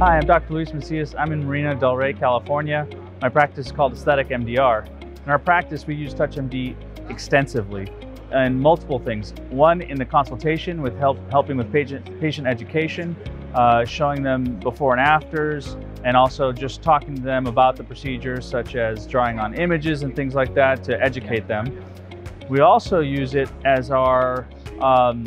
Hi, I'm Dr. Luis Macias. I'm in Marina Del Rey, California. My practice is called Aesthetic MDR. In our practice, we use TouchMD extensively in multiple things. One, in the consultation with help, helping with patient, patient education, uh, showing them before and afters, and also just talking to them about the procedures such as drawing on images and things like that to educate them. We also use it as our um,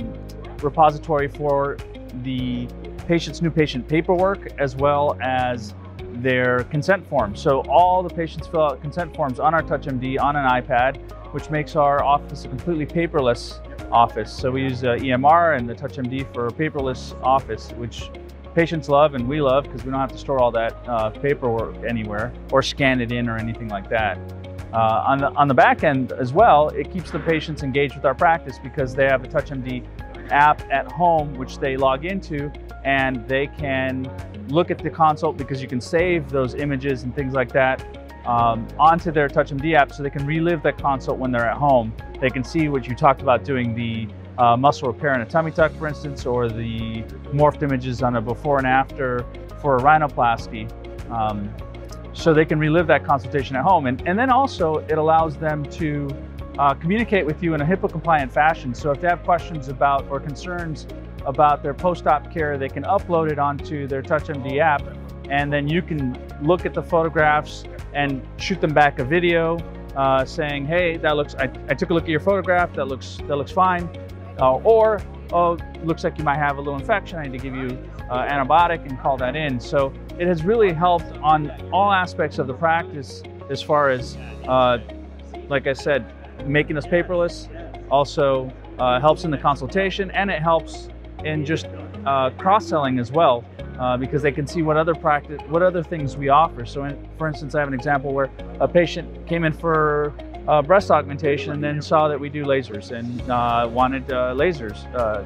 repository for the patient's new patient paperwork as well as their consent forms. So all the patients fill out consent forms on our TouchMD on an iPad, which makes our office a completely paperless office. So we use uh, EMR and the TouchMD for a paperless office, which patients love and we love because we don't have to store all that uh, paperwork anywhere or scan it in or anything like that. Uh, on, the, on the back end as well, it keeps the patients engaged with our practice because they have a TouchMD app at home which they log into and they can look at the consult because you can save those images and things like that um, onto their TouchMD app so they can relive that consult when they're at home. They can see what you talked about doing the uh, muscle repair in a tummy tuck, for instance, or the morphed images on a before and after for a rhinoplasty. Um, so they can relive that consultation at home. And, and then also it allows them to uh, communicate with you in a HIPAA compliant fashion. So if they have questions about or concerns about their post-op care, they can upload it onto their TouchMD app and then you can look at the photographs and shoot them back a video uh, saying, hey, that looks, I, I, took a look at your photograph, that looks, that looks fine. Uh, or, oh, looks like you might have a little infection, I need to give you uh, antibiotic and call that in. So it has really helped on all aspects of the practice as far as, uh, like I said, making us paperless, also uh, helps in the consultation, and it helps in just uh, cross-selling as well uh, because they can see what other practice, what other things we offer. So, in, for instance, I have an example where a patient came in for uh, breast augmentation and then saw that we do lasers and uh, wanted uh, lasers uh,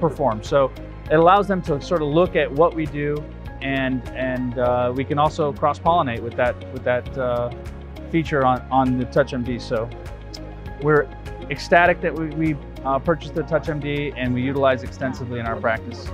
performed. So, it allows them to sort of look at what we do, and and uh, we can also cross-pollinate with that with that feature on on the TouchMD. So, we're ecstatic that we, we uh, purchased the TouchMD and we utilize extensively in our practice.